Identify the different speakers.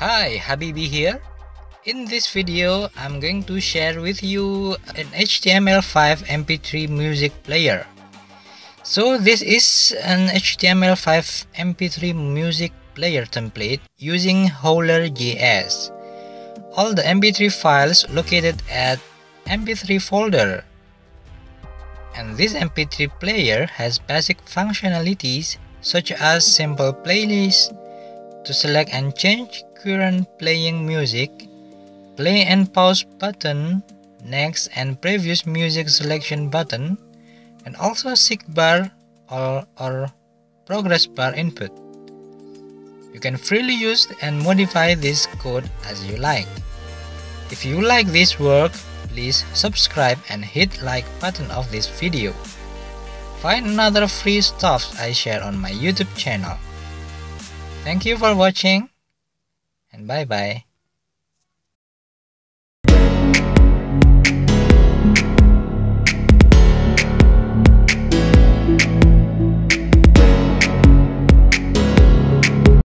Speaker 1: Hi, Habibi here. In this video, I'm going to share with you an HTML5 MP3 music player. So this is an HTML5 MP3 music player template using Howler.js. All the MP3 files located at MP3 folder. And this MP3 player has basic functionalities such as simple playlist, to select and change current playing music, play and pause button, next and previous music selection button, and also seek bar or, or progress bar input. You can freely use and modify this code as you like. If you like this work, please subscribe and hit like button of this video. Find another free stuff I share on my YouTube channel. Thank you for watching and bye bye.